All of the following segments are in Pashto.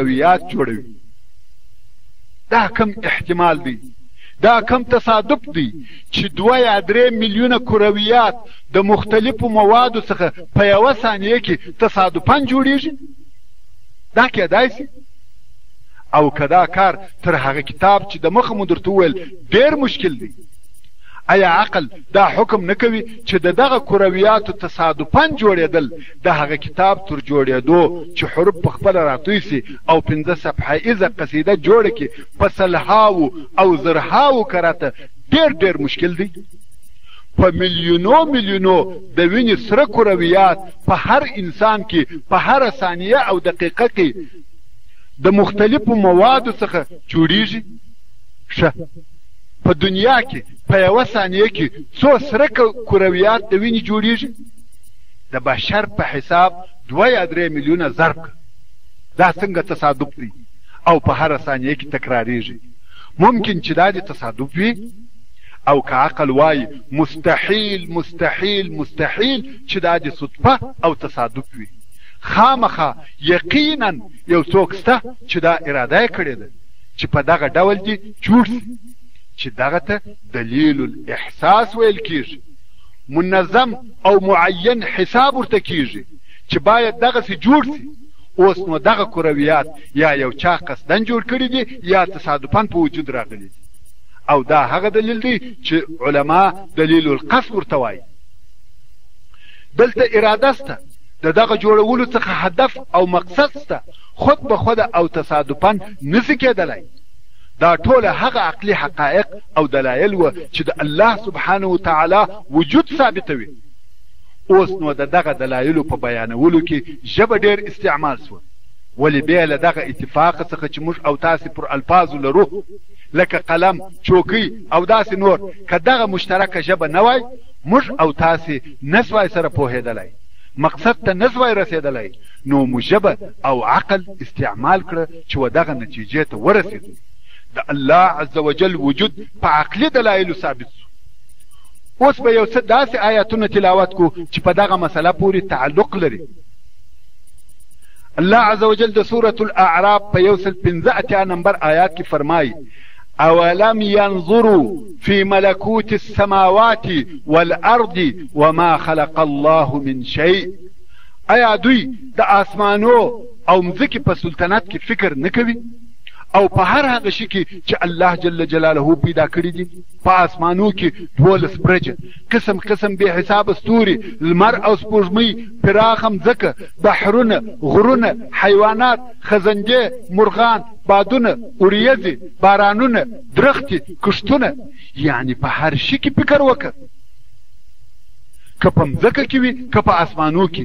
رویات جوړوي دا کم احتمال دی دا کم تصادف دی چې دوه یا درې میلیونه کرویات د مختلفو موادو څخه په یوه ثانیه کې تصادفا جوړیږي دا کېدای شي او که دا کار تر هغه کتاب چې د مخه مو درته وویل ډېر مشکل دی ایا عقل دا حکم نه کوي چې د دغه کرویاتو تصادفا جوړېدل د هغه کتاب تر جوړېدو چې حروف په خپله راتوی شي او پنځه صفحه ایزه قصیده جوړه کړي په سلهاوو او زرهاوو کراته ډېر ډېر مشکل دی په میلیونو میلیونو د وینې سره کرویات په هر انسان کې په هره ثانیه او دقیقه کې د مختلفو موادو څخه جوړیږي ښه په دنیا کې په یوه ثانیه کې څو سره کرویات د وینې جوړیږي د بشر په حساب دوه یا درې میلیونه ضرب کړه. دا څنګه تصادف دی او په هره ثانیه کې تکرارېږي؟ ممکن چې دا دې تصادف وي؟ او که عقل وایي مستحیل مستحیل مستحیل چې دا دې صدفه او تصادف وي. خامخا یقینا یو څوک سته چې دا اراده یې کړې ده چې په دغه ډول دې جوړ سي چې دغه ته دلیل الاحساس ویل کیږي منظم او معین حساب ورته کیږي چې باید دغسې جوړ سي اوس نو دغه کرویات یا یو چا قصدن جوړ کړي دي یا تصادفا په وجود راغلي دي او دا هغه دلیل دی چې علما دلیل القصد ورته وایي دلته اراده سته د دغه جوړولو څخه هدف او مقصد سته خود به خود او تصادفا نسی کېدلی دا ټوله هغه عقلي حقائق او دلائل و چې د الله سبحانه وتعالی وجود ثابتوي اوس نو د دغه دلایلو په بیانولو کې ژبه ډیر استعمال سوه ولې بیا له دغه اتفاق څخه چې موږ او تاسې پر الفاظو لرو لکه قلم چوکۍ او داسې نور که دغه مشترکه ژبه نه وای موږ او تاسې نسوای سره پوهېدلی مقصد ته نسوای رسېدلی نو مو ژبه او عقل استعمال کړه چې و دغه نتیجې ته ورسېدو، د الله عز وجل وجود په عقلي دلایلو ثابت شو. اوس به یو څه داسې آیاتونه تلاوت کو چې په دغه مسله پورې تعلق لري. الله عز وجل د سورة الاعراف په یو سل پنځه اتیا نمبر آیات کې فرمایي اولم ينظروا في ملكوت السماوات والارض وما خلق الله من شيء ایا دوی د آسمانو او مځکې په سلطنت کې فکر نه کوي او په هر هغه شي کې چې الله جل جلاله پیدا کړي دي په آسمانو کې دولس برجه قسم قسم بې حسابه ستوري لمر او سپوږمۍ پراخه مځکه بحرونه غرونه حیوانات خزندې مرغان بادونه اوریځې بارانونه درختې کښتونه یعنی په هر شي کې فکر وکړه که په مځکه کې وي که په آسمانو کې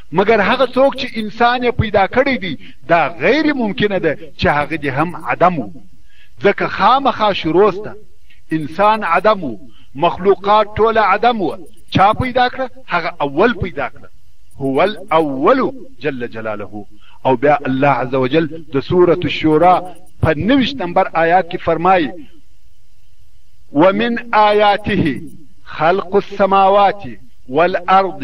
مګر هغه څوک چې انسان یې پیدا کړی دی دا غیر ممکنه ده چې هغه دې هم عدم وو ځکه خامخا شروع سته انسان عدم وو مخلوقات ټوله عدم وه چا پیدا کړه هغه اول پیدا کړه هو الاول جل جلاله او بیا الله عز وجل د سورة الشورا په نویشت نمبر آیات کې فرمایي ومن آیاته خلق السماوات والأرض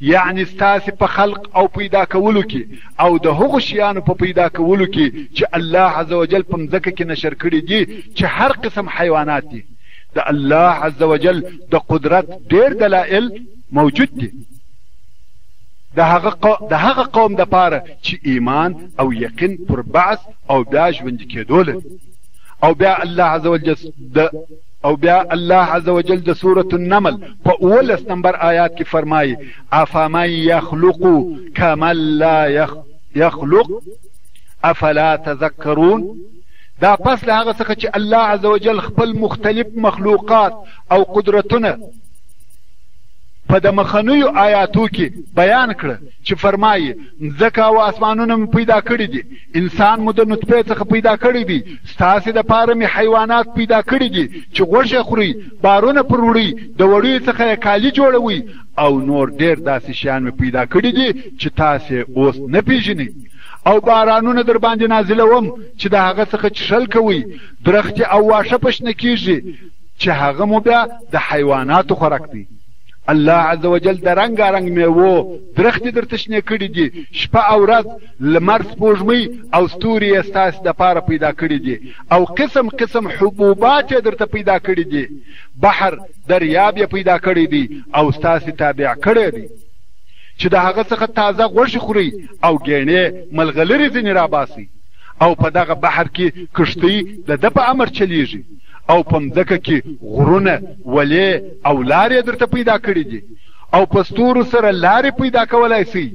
یعنې ستاسې په خلق او پیدا کولو کې او د هغو شیانو په پیدا کولو کې چې الله عز وجل په مځکه کې نشر کړي دي چې هر قسم حیوانات دي د الله عز وجل د قدرت ډېر دلایل موجود دي د هغه د هغه قوم د پاره چې ایمان او یقین پر بعث او بیا ژوند کېدو لري او بیا الله عز وجل د او بیا الله عزوجل د سورة النمل په اوولس نمبر آیات کې فرمایي افمن یخلق کمن لا یخلق افلا تذکرون دا پس له هغه څخه چې الله عزوجل خپل مختلف مخلوقات او قدرتونه په د مخنیو آیاتو کې بیان کړه چې فرمایي مځکه او اسمانونه مې پیدا کړي دي انسان مو د نطفې څخه پیدا کړی دی ستاسې د پاره مې حیوانات پیدا کړي دي چې غوښه خوري بارونه پر وړي د وړیو څخه یې کالي جوړوي او نور ډېر داسې شیان مې پیدا کړي دي چې تاسې اوس نه پیژنئ او بارانونه در باندې نازلوم چې د هغه څخه چښل کوئ درختې او واښه په شنه کیږي چې هغه مو بیا د حیواناتو خوراک دی الله عز وجل د رنګارنګ میوو درختې درته شنې کړي دي شپه او ورځ لمر سپوږمۍ او ستوري یې ستاسې دپاره پیدا کړي دي او قسم قسم حبوبات یې درته پیدا کړي دي بحر دریاب یې پیدا کړی دی او ستاسې تابع کړی دی چې د هغه څخه تازه غوښې خورئ او ګېڼې ملغلرې ځینې راباسئ او په دغه بحر کې کښتۍ د ده په امر چلیږي او په مځکه کې غرونه ولې او لارې درته پیدا کړي دي او په ستورو سره لارې پیدا کولای سئ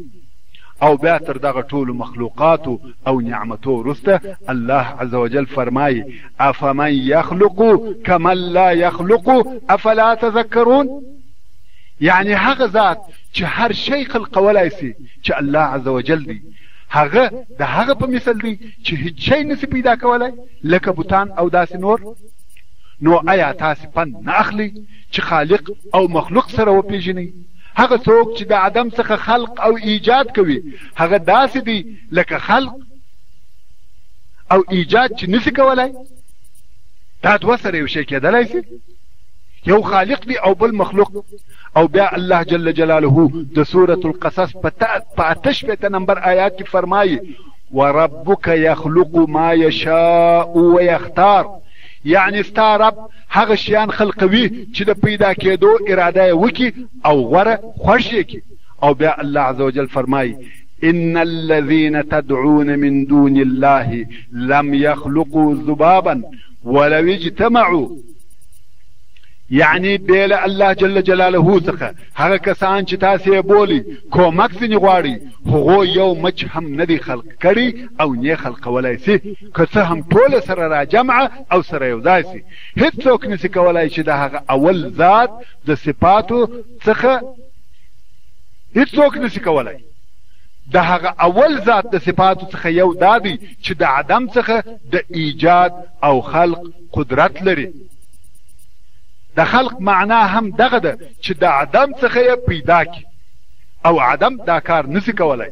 او بیا تر دغه ټولو مخلوقاتو او نعمتو وروسته الله عزوجل فرمايي، افمن یخلق کمن لا یخلق افلا تذکرون؟ یعنې هغه ذات چې هر شی خلقولای سي چې الله عزوجل دی هغه د هغه په مثل دی چې هیڅ شی نسی پیدا کولای لکه بوتان او داسې نور نو آیا تاسې پند نه اخلي چې خالق او مخلوق سره وپیژنئ هغه څوک چې د عدم څخه خلق او ایجاد کوي هغه داسې دی لکه خلق او ایجاد چې نسی کولای دا دوه سره یو شی کېدلای شي یو خالق دی او بل مخلوق او بیا الله جل جلاله د سورة القصص په اتش پېته نمبر آیات کې فرمایي وربک یخلق ما یشاء ویختار یعنی ستا رب هغه شیان خلقوي چې د پیدا کېدو اراده یې وکړي او غوره خوښ یې کړي او بیا الله عز وجل فرمایي ان الذين تدعون من دون الله لم يخلقوا ذبابا ولو اجتمعوا یعنی بیل الله جل جلاله څخه هغه کسان چې تاسې یې بولي کومک ځینې غواړي هغو یو مچ هم نه دی خلق کړی او نه خلقولی سي که څه هم ټوله سره راجمعه او سره یو ځای سي هیڅوک نسی کولای چې د هغه اول ذات د صفاتو څخه هیڅوک نسی کولای د هغه اول ذات د صفاتو څخه یو دادی چې د عدم څخه د ایجاد او خلق قدرت لري د خلق معنا هم دغه ده چې د عدم څخه یې پیدا کی او عدم دا کار نسی کولای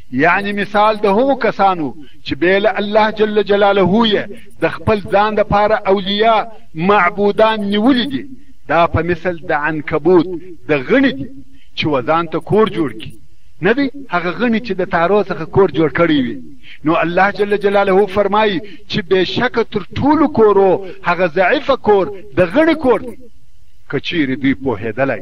یعنی مثال د هغو کسانو چې بې له الله جل جلاله یې د خپل ځان دپاره اولیا معبودان نیولي دي دا په مثل د عنکبوت د غڼې دي چې و ځان ته کور جوړ کړي نه دی هغه غني چې د تارو څخه کور جوړ کړی وي نو الله جل جلاله فرمایي چې بېشک تر ټولو کورو هغه ضعیفه کور د غني کور دی که چیرې دوی پوهېدلی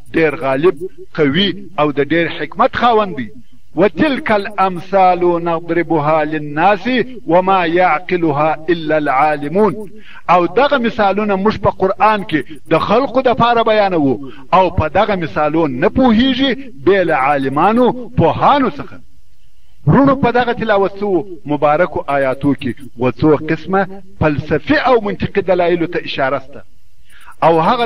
ډېر غالب، قوي او د ډېر حکمت خاوند دی. وتلک الامثال نضربها للناس وما يعقلها الا العالمون او دغه مثالونه موږ په قرآن کې د خلقو د پاره بیانوو او په دغه مثالو نه پوهیږي بې له عالمانو پوهانو څخه وروڼو په دغه تلاوت سوو مبارکو آیاتو کې و څو قسمه فلسفي او منطقي دلایلو ته اشاره سته او هغه